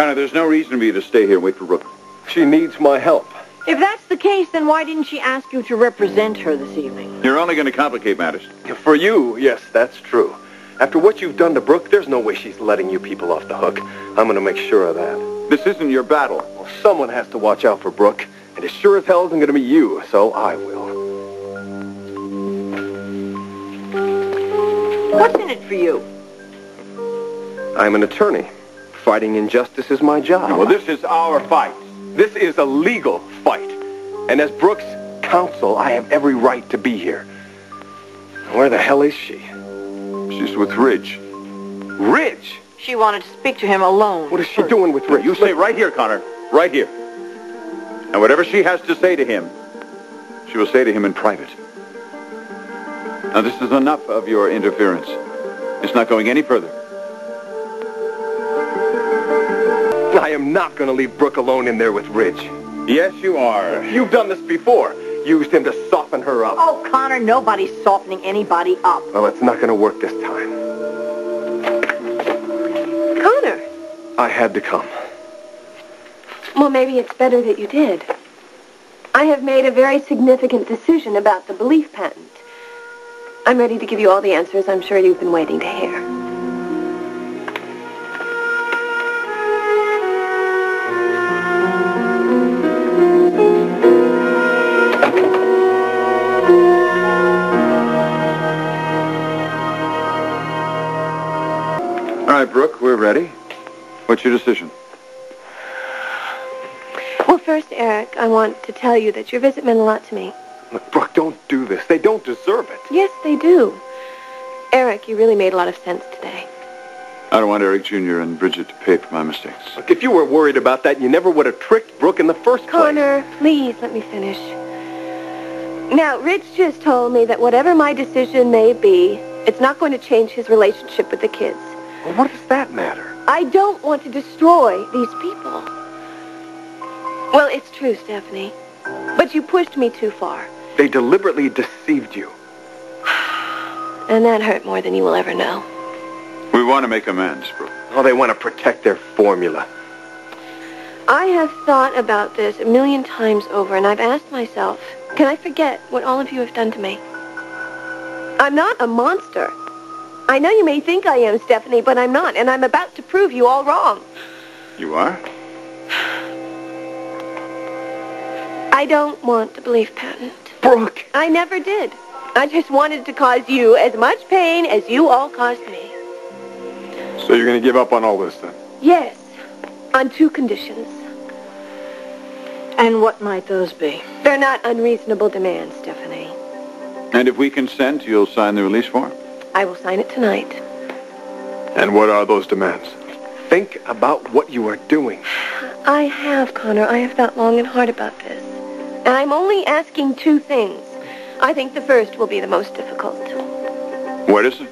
Connor, there's no reason for you to stay here and wait for Brooke. She needs my help. If that's the case, then why didn't she ask you to represent her this evening? You're only going to complicate matters. For you, yes, that's true. After what you've done to Brooke, there's no way she's letting you people off the hook. I'm going to make sure of that. This isn't your battle. Well, someone has to watch out for Brooke, and it sure as hell isn't going to be you, so I will. What's in it for you? I'm an attorney. Fighting injustice is my job. Well, this is our fight. This is a legal fight. And as Brooke's counsel, I have every right to be here. Where the hell is she? She's with Ridge. Ridge? She wanted to speak to him alone. What is she doing with Ridge? You stay right here, Connor. Right here. And whatever she has to say to him, she will say to him in private. Now, this is enough of your interference. It's not going any further. I am not going to leave Brooke alone in there with Ridge. Yes, you are. You've done this before. Used him to soften her up. Oh, Connor, nobody's softening anybody up. Well, it's not going to work this time. Connor. I had to come. Well, maybe it's better that you did. I have made a very significant decision about the belief patent. I'm ready to give you all the answers I'm sure you've been waiting to hear. All right, Brooke, we're ready. What's your decision? Well, first, Eric, I want to tell you that your visit meant a lot to me. Look, Brooke, don't do this. They don't deserve it. Yes, they do. Eric, you really made a lot of sense today. I don't want Eric Jr. and Bridget to pay for my mistakes. Look, if you were worried about that, you never would have tricked Brooke in the first place. Connor, please let me finish. Now, Ridge just told me that whatever my decision may be, it's not going to change his relationship with the kids. Well, what does that matter? I don't want to destroy these people. Well, it's true, Stephanie. But you pushed me too far. They deliberately deceived you. And that hurt more than you will ever know. We want to make amends, Brooke. Oh, they want to protect their formula. I have thought about this a million times over, and I've asked myself, can I forget what all of you have done to me? I'm not a monster. I know you may think I am, Stephanie, but I'm not, and I'm about to prove you all wrong. You are? I don't want the belief patent. Brooke! I never did. I just wanted to cause you as much pain as you all caused me. So you're going to give up on all this, then? Yes, on two conditions. And what might those be? They're not unreasonable demands, Stephanie. And if we consent, you'll sign the release form? I will sign it tonight. And what are those demands? Think about what you are doing. I have, Connor. I have thought long and hard about this. And I'm only asking two things. I think the first will be the most difficult. What is it?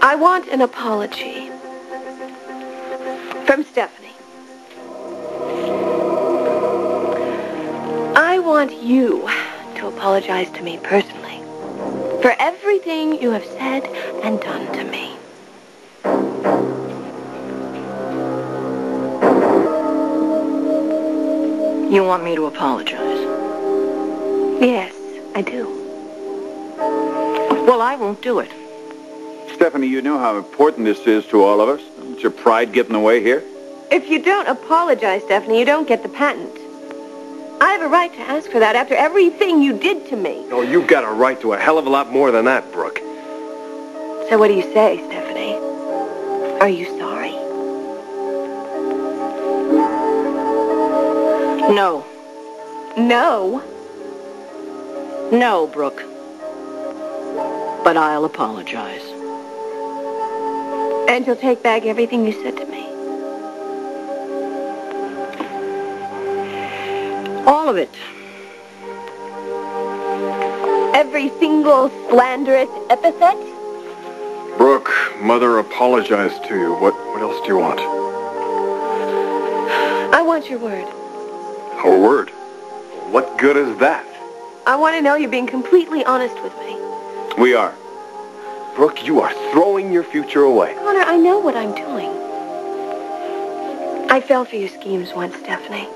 I want an apology. From Stephanie. I want you to apologize to me personally for everything you have said and done to me. You want me to apologize? Yes, I do. Well, I won't do it. Stephanie, you know how important this is to all of us. Don't your pride getting in the way here? If you don't apologize, Stephanie, you don't get the patent. I have a right to ask for that after everything you did to me. Oh, you've got a right to a hell of a lot more than that, Brooke. So what do you say, Stephanie? Are you sorry? No. No. No, Brooke. But I'll apologize. And you'll take back everything you said to me. All of it. Every single slanderous epithet? Brooke, Mother apologized to you. What, what else do you want? I want your word. A word. What good is that? I want to know you're being completely honest with me. We are. Brooke, you are throwing your future away. Connor, I know what I'm doing. I fell for your schemes once, Stephanie.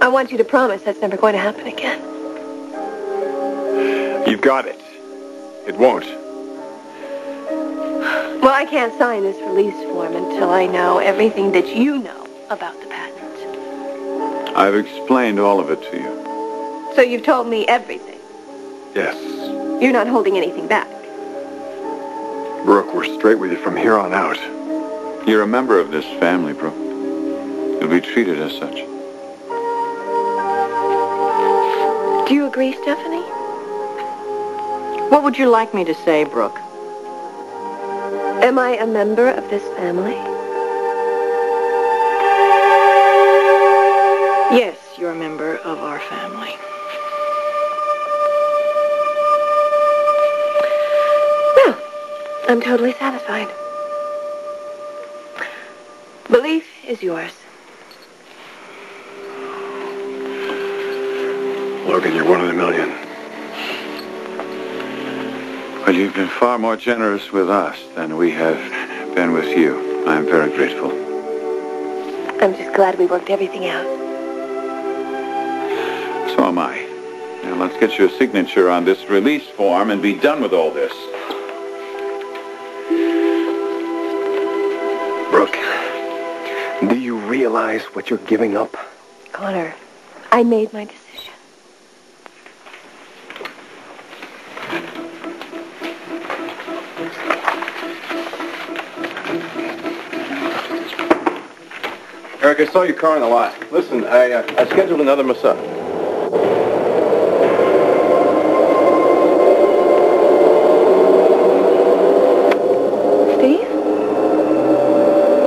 I want you to promise that's never going to happen again. You've got it. It won't. Well, I can't sign this release form until I know everything that you know about the patent. I've explained all of it to you. So you've told me everything. Yes. You're not holding anything back. Brooke, we're straight with you from here on out. You're a member of this family, Brooke. You'll be treated as such. Do you agree, Stephanie? What would you like me to say, Brooke? Am I a member of this family? Yes, you're a member of our family. Well, I'm totally satisfied. Belief is yours. Logan, you're one in a million. Well, you've been far more generous with us than we have been with you. I'm very grateful. I'm just glad we worked everything out. So am I. Now let's get your signature on this release form and be done with all this. Brooke, do you realize what you're giving up? Connor, I made my decision. Eric, I saw your car in the lot. Listen, I, uh, I scheduled another massage. Steve?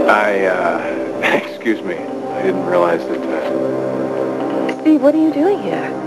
I, uh, excuse me. I didn't realize that, uh, Steve, what are you doing here?